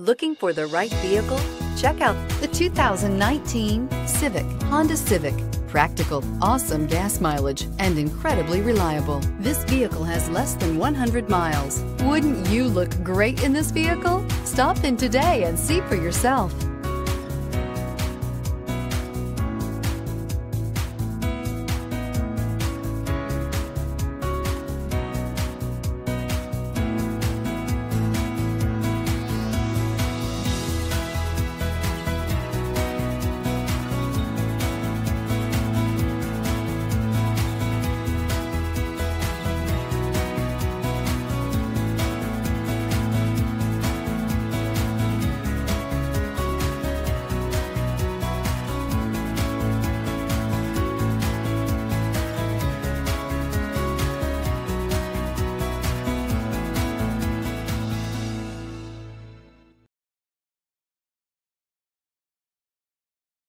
Looking for the right vehicle? Check out the 2019 Civic, Honda Civic. Practical, awesome gas mileage, and incredibly reliable. This vehicle has less than 100 miles. Wouldn't you look great in this vehicle? Stop in today and see for yourself.